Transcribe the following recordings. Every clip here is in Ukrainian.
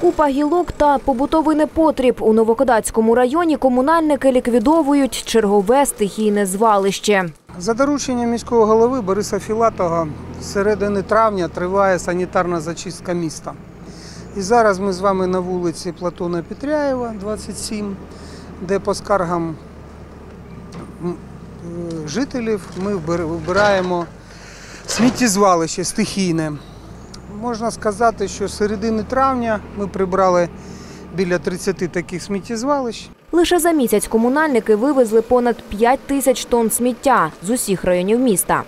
Купа гілок та побутовий непотріб у Новокодацькому районі комунальники ліквідовують чергове стихійне звалище. За дорученням міського голови Бориса Філатова з середини травня триває санітарна зачистка міста. І зараз ми з вами на вулиці Платона Петряєва, 27, де по скаргам е, жителів ми вбир- вибираємо сміттєзвалище стихійне. Можна сказати, що з середини травня ми прибрали біля 30 таких сміттєзвалищ. Лише за місяць комунальники вивезли понад 5 тисяч тонн сміття з усіх районів міста.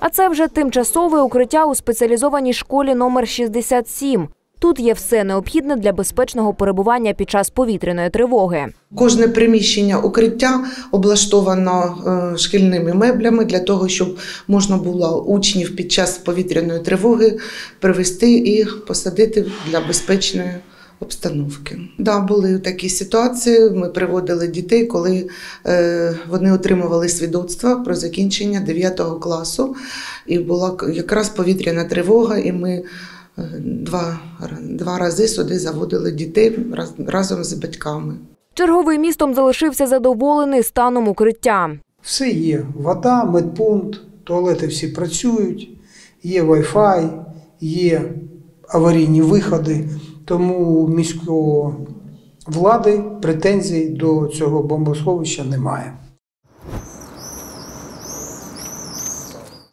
А це вже тимчасове укриття у спеціалізованій школі номер 67. Тут є все необхідне для безпечного перебування під час повітряної тривоги. Кожне приміщення укриття облаштовано е, шкільними меблями для того, щоб можна було учнів під час повітряної тривоги привести і посадити для безпечної обстановки. Да, були такі ситуації. Ми приводили дітей, коли е, вони отримували свідоцтва про закінчення 9 класу, і була якраз повітряна тривога, і ми. Два, два рази сюди заводили дітей раз- разом з батьками. Черговий містом залишився задоволений станом укриття. Все є. Вода, медпункт, туалети всі працюють, є Wi-Fi, є аварійні виходи. Тому у міської влади претензій до цього бомбосховища немає.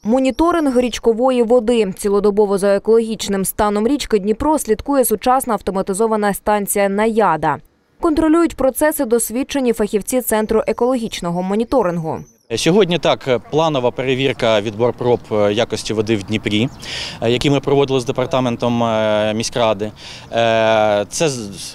Моніторинг річкової води. Цілодобово за екологічним станом річки Дніпро слідкує сучасна автоматизована станція Наяда. Контролюють процеси досвідчені фахівці Центру екологічного моніторингу. Сьогодні так планова перевірка відбор проб е, якості води в Дніпрі, е, які ми проводили з департаментом е, міськради. Е, Це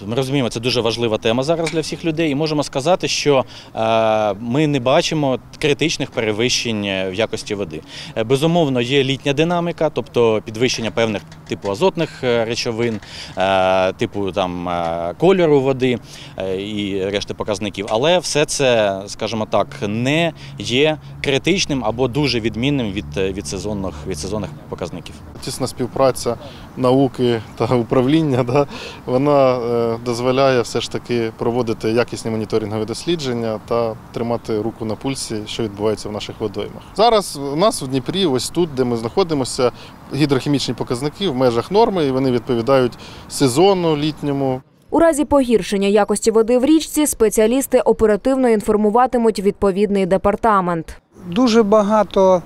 ми розуміємо, це дуже важлива тема зараз для всіх людей. І можемо сказати, що е, ми не бачимо критичних перевищень е, в якості води. Е, Безумовно, є літня динаміка, тобто підвищення певних типу азотних е, речовин, е, типу там е, кольору води е, і решти показників. Але все це, скажімо так, не є критичним або дуже відмінним від, е, від сезонних від сезонних показників. Тісна співпраця науки та управління да, вона е, дозволяє все ж таки проводити якісні моніторингові дослідження та тримати руку на пульсі, що відбувається в наших водоймах. Зараз у нас в Дніпрі, ось тут, де ми знаходимося, гідрохімічні показники в межах норми, і вони відповідають сезону літньому. У разі погіршення якості води в річці спеціалісти оперативно інформуватимуть відповідний департамент. Дуже багато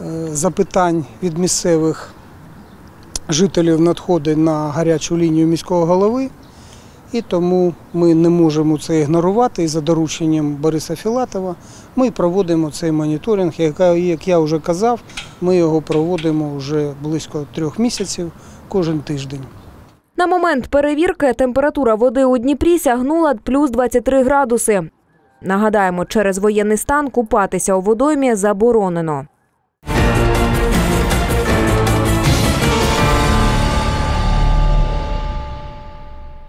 е, запитань від місцевих жителів надходить на гарячу лінію міського голови, і тому ми не можемо це ігнорувати. І за дорученням Бориса Філатова ми проводимо цей моніторинг. Як я вже казав, ми його проводимо вже близько трьох місяців кожен тиждень. На момент перевірки температура води у Дніпрі сягнула плюс 23 градуси. Нагадаємо, через воєнний стан купатися у водоймі заборонено.